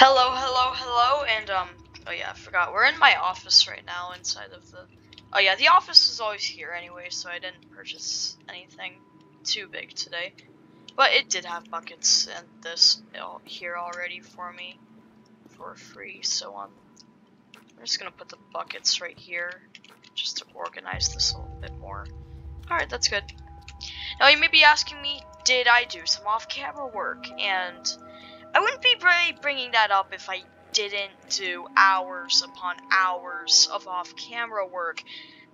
Hello, hello, hello, and um, oh yeah, I forgot. We're in my office right now, inside of the. Oh yeah, the office is always here anyway, so I didn't purchase anything too big today. But it did have buckets and this here already for me for free, so um, I'm just gonna put the buckets right here just to organize this a little bit more. Alright, that's good. Now you may be asking me, did I do some off-camera work? And I wouldn't be bringing that up if I didn't do hours upon hours of off-camera work.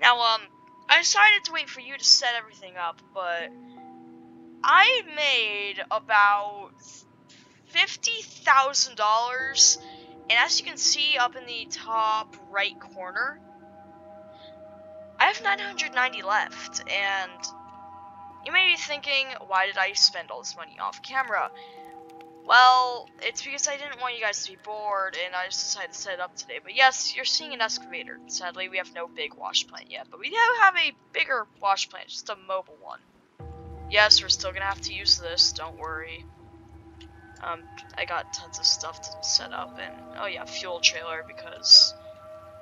Now, um, I decided to wait for you to set everything up, but I made about $50,000, and as you can see up in the top right corner, I have 990 left, and you may be thinking, why did I spend all this money off camera? Well, it's because I didn't want you guys to be bored, and I just decided to set it up today. But yes, you're seeing an excavator. Sadly, we have no big wash plant yet, but we do have a bigger wash plant, just a mobile one. Yes, we're still gonna have to use this, don't worry. Um, I got tons of stuff to set up, and, oh yeah, fuel trailer, because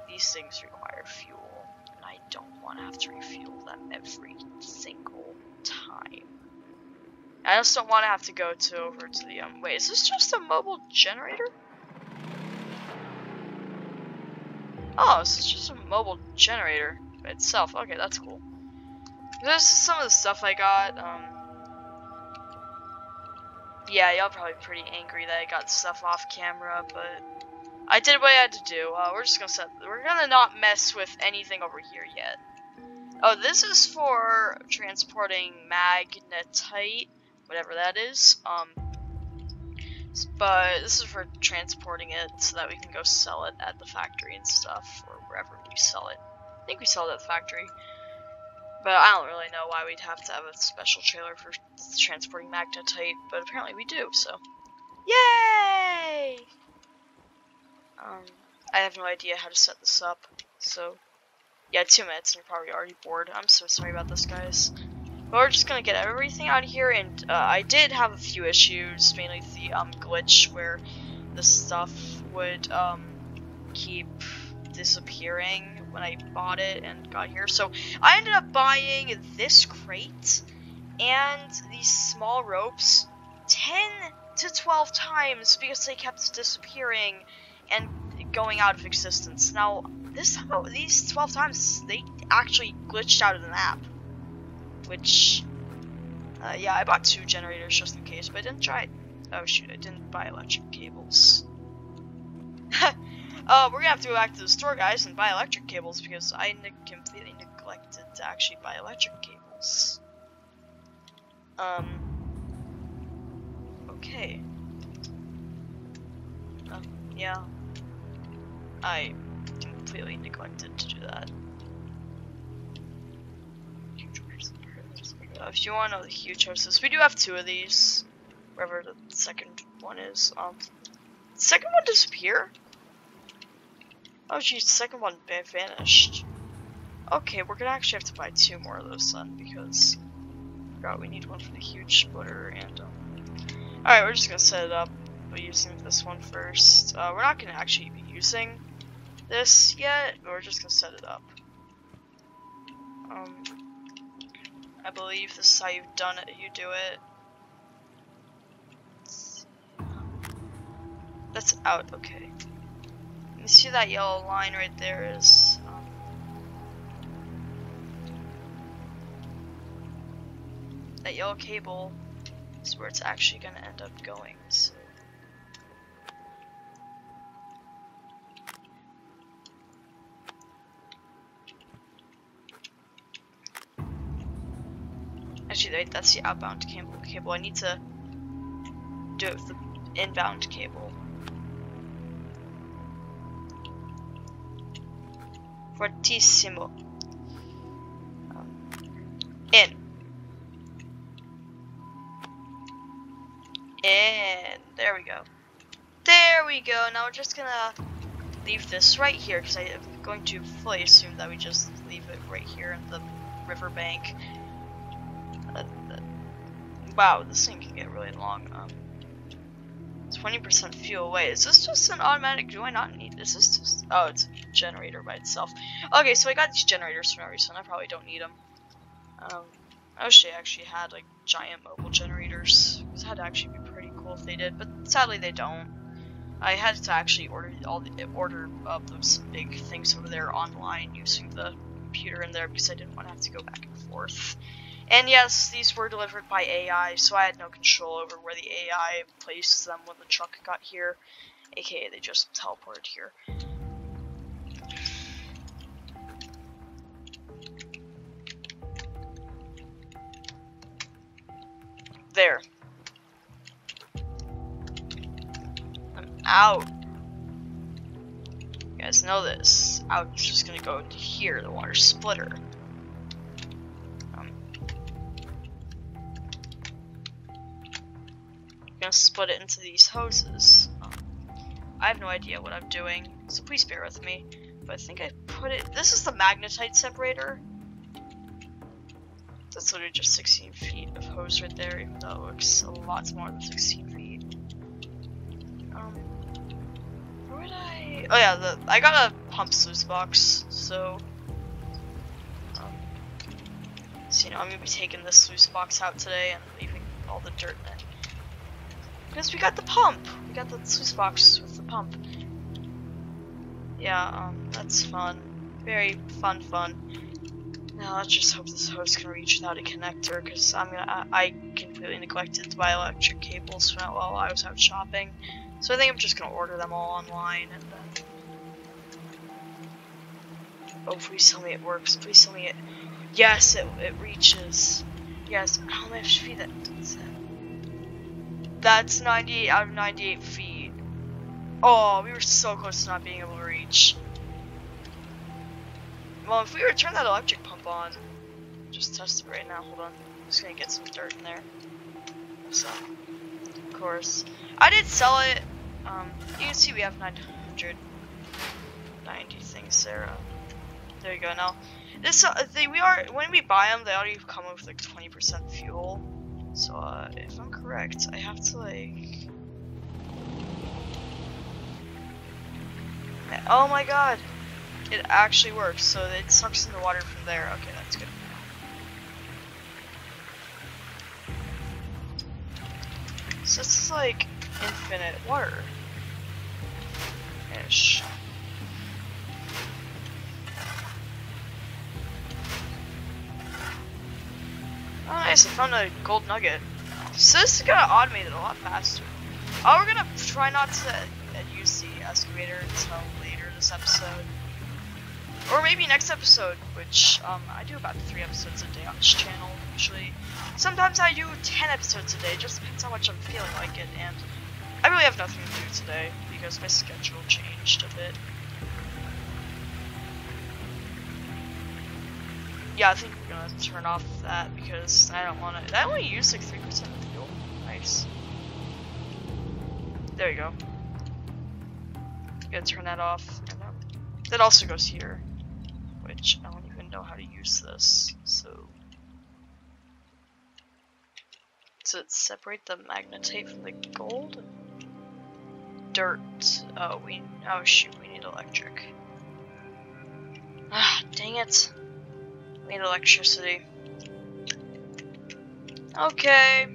these things require fuel, and I don't want to have to refuel them every single time. I just don't want to have to go to over to the um. Wait, is this just a mobile generator? Oh, this is just a mobile generator itself. Okay, that's cool. This is some of the stuff I got. Um. Yeah, y'all probably pretty angry that I got stuff off camera, but I did what I had to do. Uh, we're just gonna set. We're gonna not mess with anything over here yet. Oh, this is for transporting magnetite whatever that is. Um, but this is for transporting it so that we can go sell it at the factory and stuff, or wherever we sell it. I think we sell it at the factory. But I don't really know why we'd have to have a special trailer for transporting magnetite, but apparently we do, so. Yay! Um, I have no idea how to set this up, so. Yeah, two minutes and you're probably already bored. I'm so sorry about this, guys. We're just gonna get everything out of here, and uh, I did have a few issues, mainly the um, glitch where the stuff would um, keep disappearing when I bought it and got here. So I ended up buying this crate and these small ropes 10 to 12 times because they kept disappearing and going out of existence. Now, this these 12 times, they actually glitched out of the map which, uh, yeah, I bought two generators just in case, but I didn't try. Oh shoot, I didn't buy electric cables. uh, we're gonna have to go back to the store, guys, and buy electric cables because I ne completely neglected to actually buy electric cables. Um. Okay. Uh, yeah. I completely neglected to do that. If you want the huge hostess, we do have two of these. Wherever the second one is. Um, second one disappear? Oh geez, second one vanished. Okay, we're gonna actually have to buy two more of those then, because I forgot we need one for the huge splitter and um Alright, we're just gonna set it up by using this one first. Uh, we're not gonna actually be using this yet, but we're just gonna set it up. Um I believe this is how you've done it. You do it. That's out. Okay. You see that yellow line right there is. Um, that yellow cable is where it's actually going to end up going. So. That's the outbound cable. Cable. I need to do it with the inbound cable. Fortissimo. Um, in. And there we go. There we go. Now we're just gonna leave this right here because I'm going to fully assume that we just leave it right here in the riverbank. Wow, this thing can get really long. Um, 20% fuel. Wait, is this just an automatic? Do I not need this? Is just. Oh, it's a generator by itself. Okay, so I got these generators for no reason. I probably don't need them. Um, I wish they actually had like giant mobile generators. That'd actually be pretty cool if they did, but sadly they don't. I had to actually order all the order of those big things over there online using the computer in there because I didn't want to have to go back and forth. And yes, these were delivered by AI, so I had no control over where the AI placed them when the truck got here. AKA, they just teleported here. There. I'm out. You guys know this. I'm just gonna go to here, the water splitter. Gonna split it into these hoses. Um, I have no idea what I'm doing, so please bear with me. But I think I put it. This is the magnetite separator. That's literally just 16 feet of hose right there, even though it looks a lot more than 16 feet. Um, where would I? Oh yeah, the I got a pump sluice box, so. Um, so you know, I'm gonna be taking this sluice box out today and leaving all the dirt in it. Because we got the pump. We got the sluice box with the pump. Yeah, um, that's fun. Very fun, fun. Now let's just hope this hose can reach without a connector, because I'm gonna. I, I, completely neglected to buy electric cables while I was out shopping. So I think I'm just gonna order them all online and then. Oh, please tell me it works. Please tell me it. Yes, it it reaches. Yes. How much feet that? That's 98 out of 98 feet. Oh, we were so close to not being able to reach. Well, if we were to turn that electric pump on, just test it right now. Hold on. I'm just gonna get some dirt in there. So, of course. I did sell it. Um, you can see we have 990 things there. There you go. Now, this uh, they, we are when we buy them, they already come with like 20% fuel. So, uh, if I'm correct, I have to, like... Oh my god! It actually works, so it sucks in the water from there. Okay, that's good. So this is like infinite water. Ish. Nice, I found a gold nugget. So this is gonna automate it a lot faster. Oh, we're gonna try not to use the excavator until later this episode. Or maybe next episode, which, um, I do about three episodes a day on this channel, usually. Sometimes I do 10 episodes a day, just depends how much I'm feeling like it, and I really have nothing to do today, because my schedule changed a bit. Yeah, I think we're gonna turn off that because I don't want to. I only use like three percent of the fuel. Nice. There you go. Gonna turn that off, that also goes here, which I don't even know how to use this. So, does it separate the magnetite from the gold? Dirt. Oh, we. Oh shoot, we need electric. Ah, dang it. Need electricity. Okay.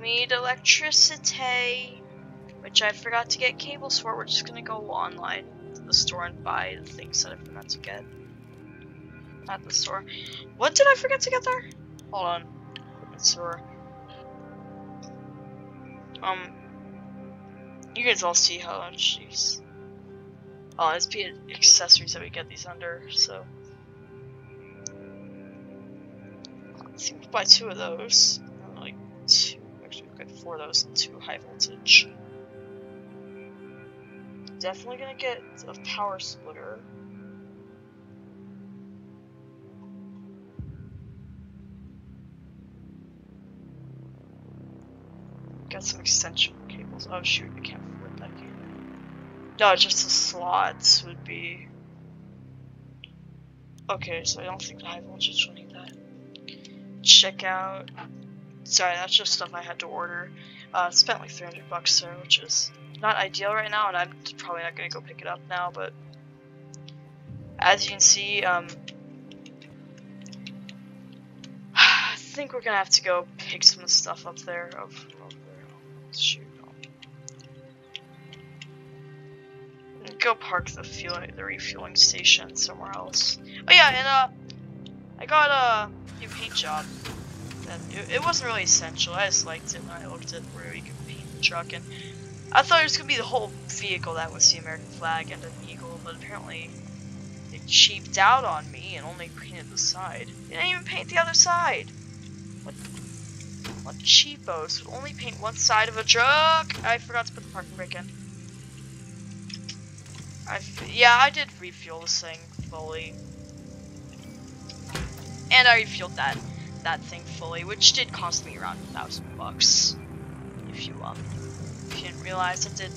Need electricity. Which I forgot to get cables for. We're just gonna go online to the store and buy the things that I forgot to get. At the store. What did I forget to get there? Hold on. Store. Um. You guys all see how much these. Oh, it's the accessories that we get these under, so. Seems buy two of those. Like two, actually, we've got four of those and two high voltage. Definitely gonna get a power splitter. Got some extension cables. Oh shoot, I can't flip that cable. No, just the slots would be. Okay, so I don't think the high voltage will need check out sorry, that's just stuff I had to order. Uh, spent like 300 bucks there, which is not ideal right now, and I'm probably not gonna go pick it up now. But as you can see, um, I think we're gonna have to go pick some stuff up there. Of, of there. Shoot. Go park the fueling, the refueling station somewhere else. Oh yeah, and uh, I got a new paint job. And it, it wasn't really essential. I just liked it when I looked at where we could paint the truck, and I thought it was gonna be the whole vehicle that was the American flag and an eagle, but apparently they cheaped out on me and only painted the side. They didn't even paint the other side. What? What cheapos would only paint one side of a truck? I forgot to put the parking brake in. I yeah, I did refuel this thing fully, and I refueled that that thing fully, which did cost me around a thousand bucks. If you um, if you didn't realize, it did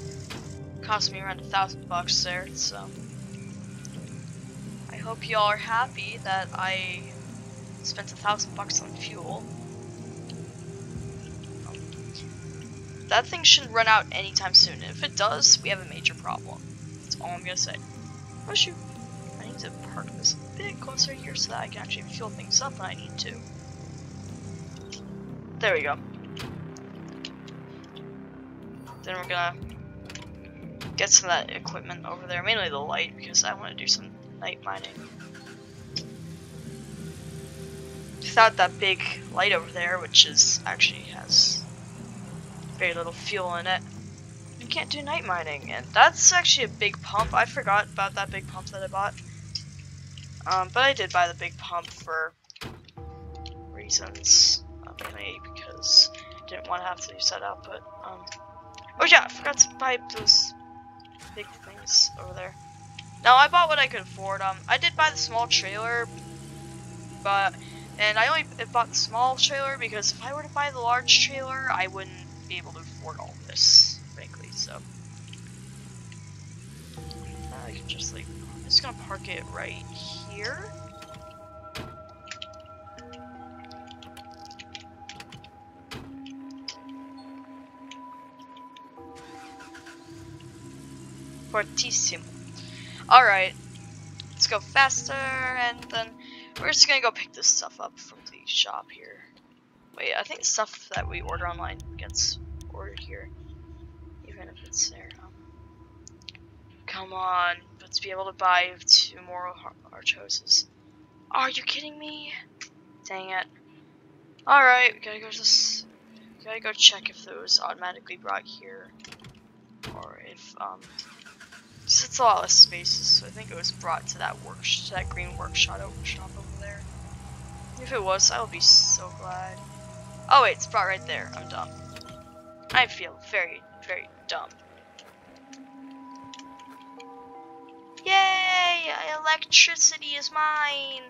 cost me around a thousand bucks there. So I hope y'all are happy that I spent a thousand bucks on fuel. that thing shouldn't run out anytime soon. If it does, we have a major problem That's all I'm gonna say. Oh shoot, to park this a bit closer here so that I can actually fuel things up when I need to. There we go. Then we're gonna get some of that equipment over there, mainly the light, because I want to do some night mining. Without that big light over there, which is actually has very little fuel in it, you can't do night mining, and that's actually a big pump. I forgot about that big pump that I bought. Um, but I did buy the big pump for reasons, uh, mainly because I didn't want to have to set up, but, um, oh yeah, I forgot to buy those big things over there. Now, I bought what I could afford, um, I did buy the small trailer, but, and I only bought the small trailer because if I were to buy the large trailer, I wouldn't be able to afford all this frankly, so. I can just like, just gonna park it right here. Fortissimo. Alright, let's go faster, and then we're just gonna go pick this stuff up from the shop here. Wait, I think stuff that we order online gets ordered here Even if it's there. Um, come on, let's be able to buy two more archoses. Are you kidding me? Dang it. Alright, we gotta go to this. Gotta go check if those automatically brought here. Or if, um. it's a lot less spaces, so I think it was brought to that work that green workshop shop over there. If it was, I would be so glad. Oh wait, it's brought right there. I'm dumb. I feel very, very dumb. Yay! Electricity is mine!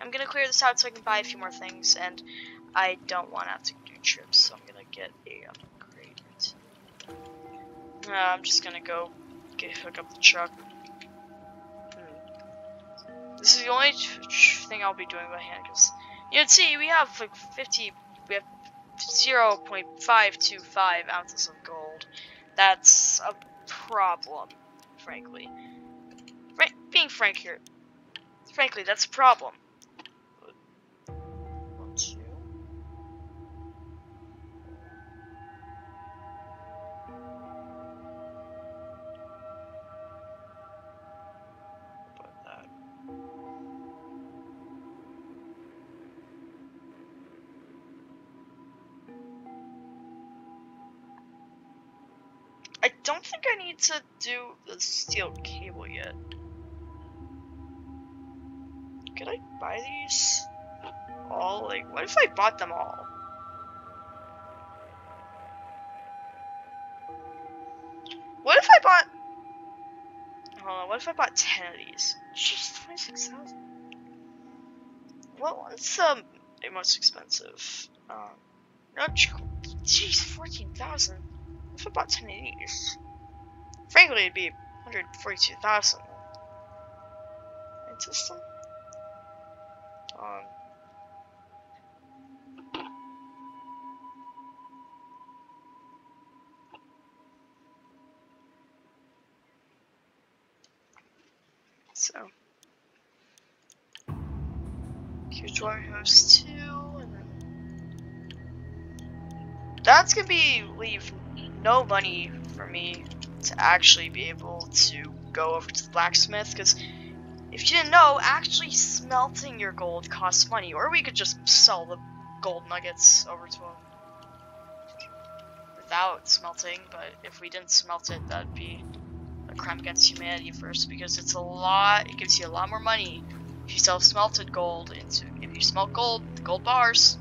I'm gonna clear this out so I can buy a few more things, and I don't want to have to do trips, so I'm gonna get a upgrade. Uh, I'm just gonna go get hook up the truck. Hmm. This is the only thing I'll be doing by hand, because you can see we have like 50, we have 0.525 ounces of gold. That's a problem, frankly. Being frank here, frankly, that's a problem. I don't think I need to do the steel cable yet. Could I buy these all? Like, what if I bought them all? What if I bought... Hold on, what if I bought 10 of these? Jeez, 26,000. What one's um, the most expensive? Um, no, jeez, 14,000. If I bought 10 of these, frankly, it'd be 142,000. System on. So, huge warehouse 2, and then... That's gonna be leave no money for me to actually be able to go over to the blacksmith, because if you didn't know, actually smelting your gold costs money, or we could just sell the gold nuggets over to him without smelting, but if we didn't smelt it, that'd be a crime against humanity first, because it's a lot, it gives you a lot more money if you sell smelted gold into, if you smelt gold, the gold bars,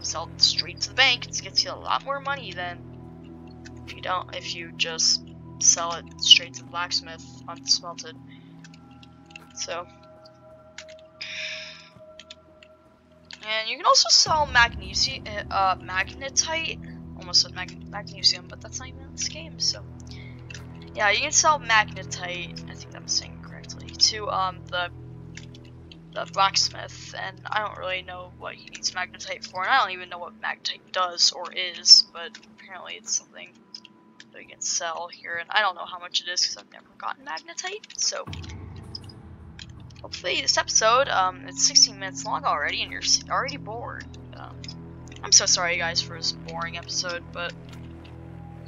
sell it straight to the bank, it gets you a lot more money than if you don't, if you just sell it straight to the blacksmith unsmelted. So, and you can also sell magnesium, uh, magnetite. Almost said mag magnesium, but that's not even in this game. So, yeah, you can sell magnetite. I think I'm saying correctly to um the the blacksmith, and I don't really know what he needs magnetite for, and I don't even know what magnetite does or is, but apparently it's something that we can sell here, and I don't know how much it is because I've never gotten magnetite. So hopefully this episode, um, it's 16 minutes long already, and you're already bored. Um, I'm so sorry, guys, for this boring episode, but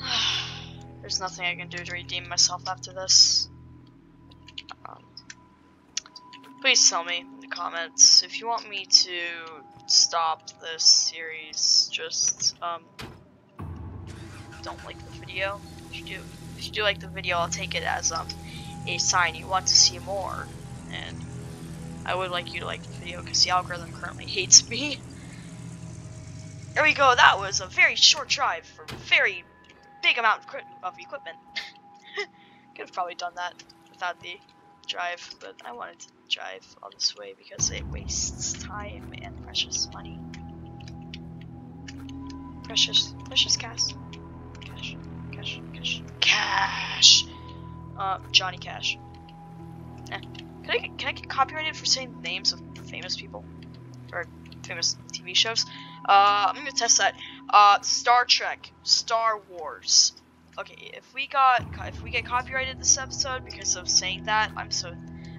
there's nothing I can do to redeem myself after this. Um, please tell me in the comments if you want me to stop this series. Just um, don't like the video. If you do, if you do like the video, I'll take it as um a sign you want to see more and I would like you to like the video because the algorithm currently hates me. There we go, that was a very short drive for a very big amount of equipment. Could have probably done that without the drive, but I wanted to drive all this way because it wastes time and precious money. Precious, precious cash. Cash, cash, cash, cash! Uh, Johnny Cash. Eh. Can I, get, can I get copyrighted for saying names of famous people? Or famous TV shows? Uh, I'm gonna test that. Uh, Star Trek, Star Wars. Okay, if we got if we get copyrighted this episode because of saying that, I'm so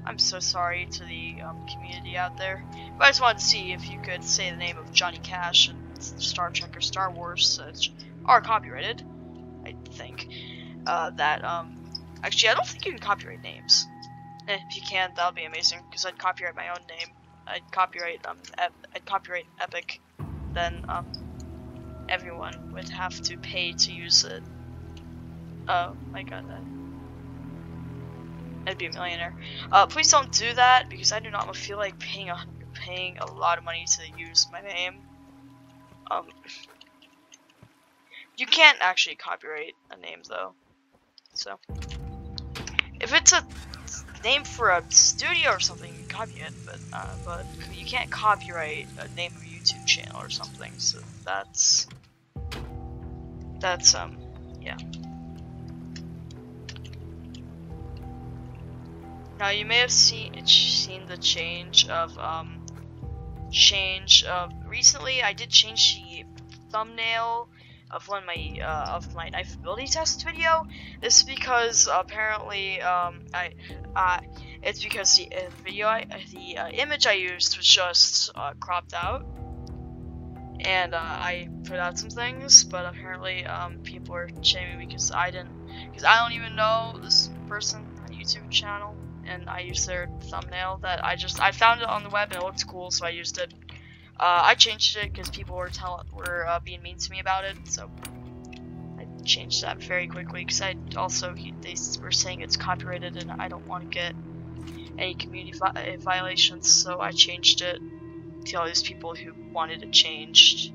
I'm so sorry to the um, community out there. But I just wanted to see if you could say the name of Johnny Cash and Star Trek or Star Wars, such are copyrighted. I think uh, that um actually I don't think you can copyright names. Eh, if you can, that'll be amazing, because I'd copyright my own name. I'd copyright, um, I'd copyright Epic. Then, um, everyone would have to pay to use it. Oh my god, that. I'd be a millionaire. Uh, please don't do that, because I do not feel like paying a, paying a lot of money to use my name. Um, you can't actually copyright a name, though. So, if it's a name for a studio or something, you copy it, but uh, but you can't copyright a name of a YouTube channel or something. So that's that's um yeah. Now you may have seen seen the change of um change of recently. I did change the thumbnail of one of my uh, of my knife ability test video. This is because apparently um, I uh, it's because the uh, video I, the uh, image I used was just uh, cropped out, and uh, I put out some things, but apparently um, people are shaming me because I didn't because I don't even know this person on YouTube channel. And I used their thumbnail that I just I found it on the web and it looked cool, so I used it uh, I changed it because people were telling were uh, being mean to me about it, so I changed that very quickly. Because I also they were saying it's copyrighted, and I don't want to get any community vi violations, so I changed it to all these people who wanted it changed.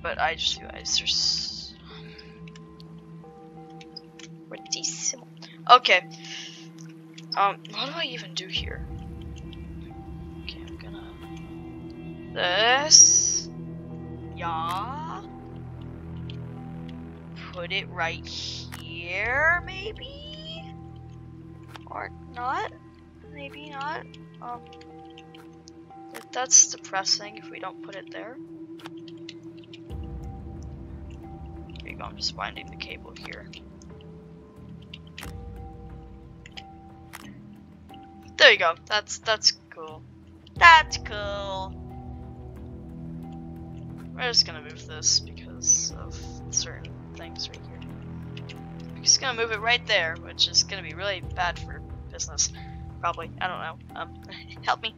But I just realized there's Okay. Um, what do I even do here? This. Yeah. Put it right here, maybe? Or not? Maybe not. Um, that's depressing if we don't put it there. There you go, I'm just winding the cable here. There you go. That's that's cool. That's cool. We're just gonna move this because of certain things right here. We're just gonna move it right there, which is gonna be really bad for business. Probably. I don't know. Um, help me.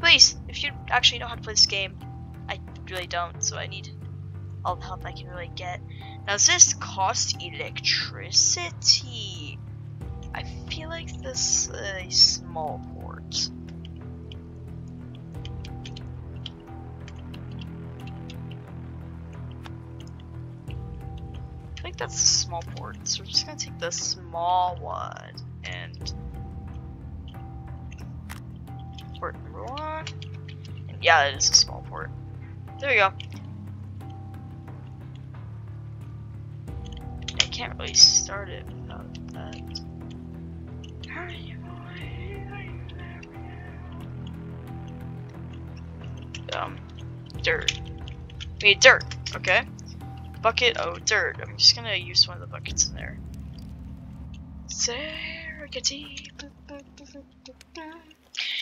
Please, if you actually know how to play this game, I really don't, so I need all the help I can really get. Now, does this cost electricity? I feel like this is a small port. That's a small port, so we're just gonna take the small one and port number one. And yeah, it is a small port. There we go. I can't really start it without that. Um, dirt. We need dirt, okay? Bucket, oh, dirt. I'm just gonna use one of the buckets in there.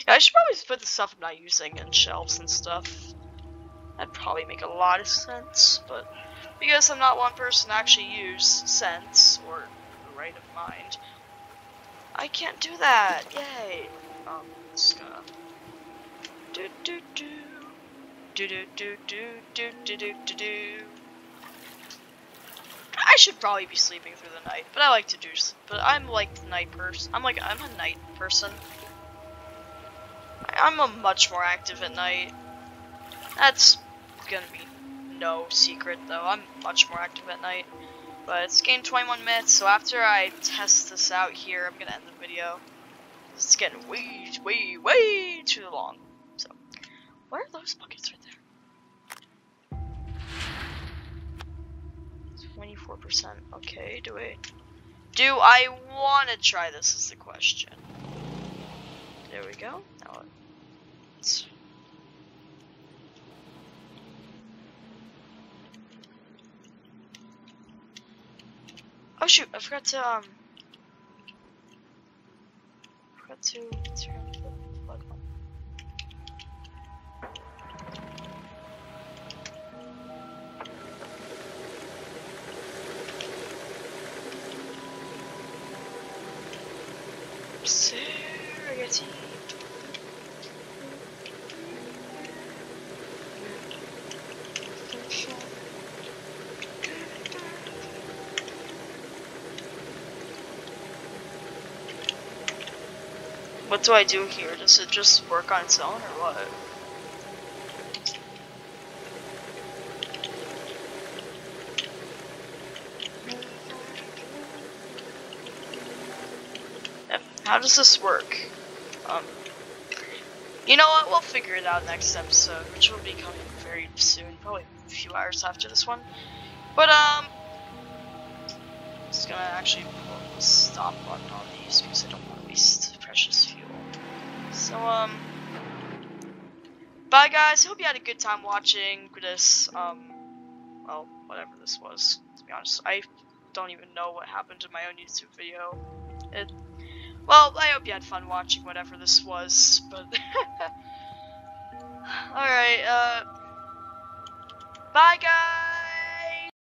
Yeah, I should probably put the stuff I'm not using in shelves and stuff. That'd probably make a lot of sense, but because I'm not one person to actually use sense or right of mind, I can't do that. Yay. Um, just gonna do do do do do do do do do do do. I should probably be sleeping through the night, but I like to do. But I'm like the night person. I'm like I'm a night person. I'm a much more active at night. That's gonna be no secret though. I'm much more active at night. But it's game 21 minutes, so after I test this out here, I'm gonna end the video. It's getting way, way, way too long. So, where are those buckets right there? 24%. Okay, do I... Do I want to try this is the question. There we go. Now it's Oh shoot, I forgot to um forgot to do I do here? Does it just work on its own or what? How does this work? Um, you know what? We'll figure it out next episode, which will be coming very soon, probably a few hours after this one. But um, I'm just gonna actually pull the stop button on these because I don't So, um, bye guys. Hope you had a good time watching this, um, well, whatever this was, to be honest. I don't even know what happened in my own YouTube video. It, well, I hope you had fun watching whatever this was, but, alright, uh, bye guys!